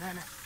ના ના